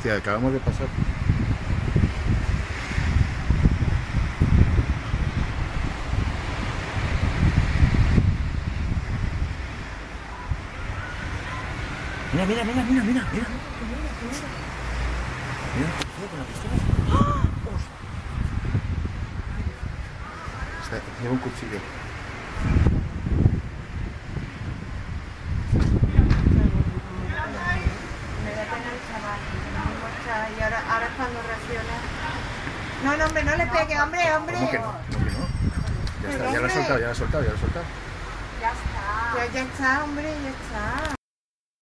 Hostia, acabamos de pasar. Mira, mira, mira, mira, mira, mira. Mira, con la pistola. Lleva un cuchillo. Y ahora, ahora es cuando reacciona. No, no, hombre, no le pegue, hombre, hombre. ¿Cómo que no? ¿Cómo que no? Ya está, ya lo he soltado, ya lo he soltado, ya lo he soltado. Ya está. Ya, ya está, hombre, ya está.